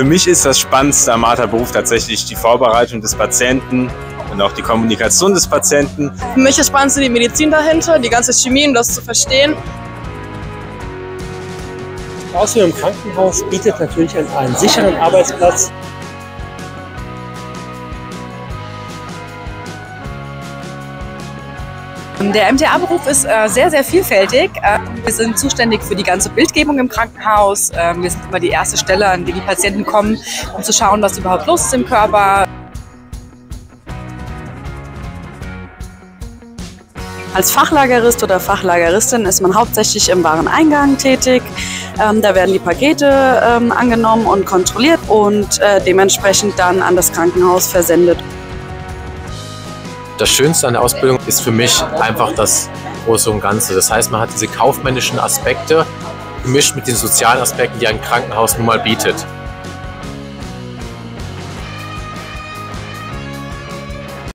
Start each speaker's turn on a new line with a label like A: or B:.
A: Für mich ist das Spannendste am Martha-Beruf tatsächlich die Vorbereitung des Patienten und auch die Kommunikation des Patienten.
B: Für mich ist Spannendste die Medizin dahinter, die ganze Chemie, um das zu verstehen.
C: Ausbildung im Krankenhaus bietet natürlich einen, einen sicheren Arbeitsplatz.
D: Der MTA-Beruf ist äh, sehr, sehr vielfältig. Äh, wir sind zuständig für die ganze Bildgebung im Krankenhaus. Äh, wir sind immer die erste Stelle, an die die Patienten kommen, um zu schauen, was überhaupt los ist im Körper.
E: Als Fachlagerist oder Fachlageristin ist man hauptsächlich im Wareneingang tätig. Ähm, da werden die Pakete ähm, angenommen und kontrolliert und äh, dementsprechend dann an das Krankenhaus versendet.
F: Das Schönste an der Ausbildung ist für mich einfach das Große und Ganze. Das heißt, man hat diese kaufmännischen Aspekte gemischt mit den sozialen Aspekten, die ein Krankenhaus nun mal bietet.